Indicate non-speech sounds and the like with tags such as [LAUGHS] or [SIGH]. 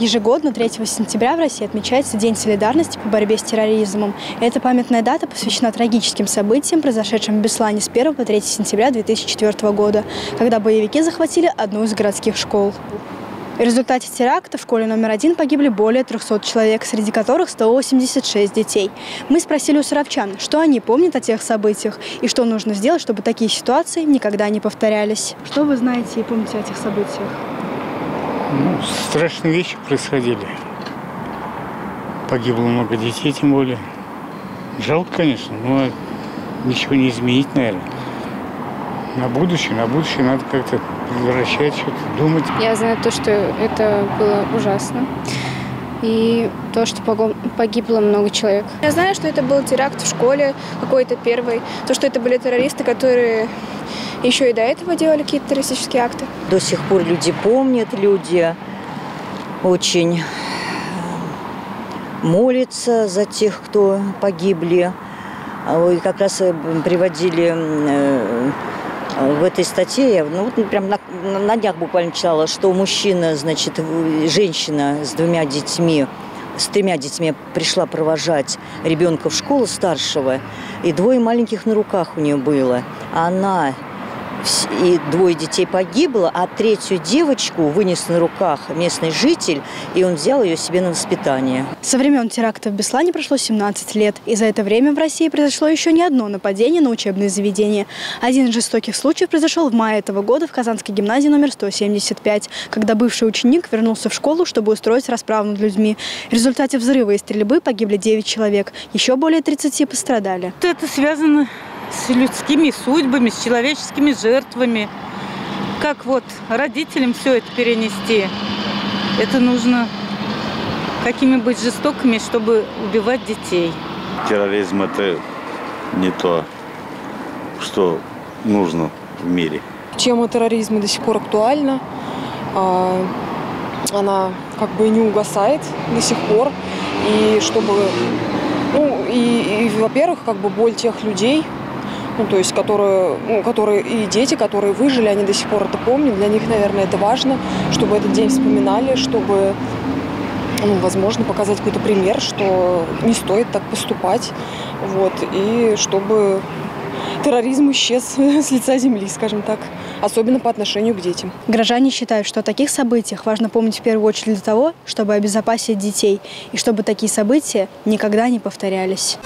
Ежегодно 3 сентября в России отмечается День солидарности по борьбе с терроризмом. Эта памятная дата посвящена трагическим событиям, произошедшим в Беслане с 1 по 3 сентября 2004 года, когда боевики захватили одну из городских школ. В результате теракта в школе номер один погибли более 300 человек, среди которых 186 детей. Мы спросили у саровчан, что они помнят о тех событиях и что нужно сделать, чтобы такие ситуации никогда не повторялись. Что вы знаете и помните о этих событиях? Ну, страшные вещи происходили. Погибло много детей, тем более. Жалко, конечно, но ничего не изменить, наверное. На будущее, на будущее надо как-то возвращать, что-то думать. Я знаю то, что это было ужасно. И то, что погибло много человек. Я знаю, что это был теракт в школе, какой-то первый. То, что это были террористы, которые еще и до этого делали какие-то террористические акты. До сих пор люди помнят, люди очень э, молятся за тех, кто погибли. А, и как раз э, приводили э, в этой статье, я ну, вот прям на, на днях буквально читала, что мужчина, значит, женщина с двумя детьми с тремя детьми пришла провожать ребенка в школу старшего, и двое маленьких на руках у нее было. А она и двое детей погибло, а третью девочку вынес на руках местный житель, и он взял ее себе на воспитание. Со времен теракта в Беслане прошло 17 лет, и за это время в России произошло еще не одно нападение на учебные заведения. Один из жестоких случаев произошел в мае этого года в Казанской гимназии номер 175, когда бывший ученик вернулся в школу, чтобы устроить расправу над людьми. В результате взрыва и стрельбы погибли 9 человек, еще более 30 пострадали. Это связано с людскими судьбами, с человеческими жертвами. Как вот родителям все это перенести? Это нужно какими быть жестокими, чтобы убивать детей. Терроризм – это не то, что нужно в мире. Тема терроризма до сих пор актуальна. А, она как бы не угасает до сих пор. И чтобы, ну, и, и во-первых, как бы боль тех людей, ну, то есть которые, ну, которые и дети, которые выжили, они до сих пор это помнят. Для них, наверное, это важно, чтобы этот день вспоминали, чтобы, ну, возможно, показать какой-то пример, что не стоит так поступать, вот, и чтобы терроризм исчез [LAUGHS] с лица земли, скажем так, особенно по отношению к детям. Горожане считают, что о таких событиях важно помнить в первую очередь для того, чтобы обезопасить детей и чтобы такие события никогда не повторялись.